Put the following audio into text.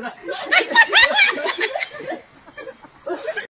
哎呀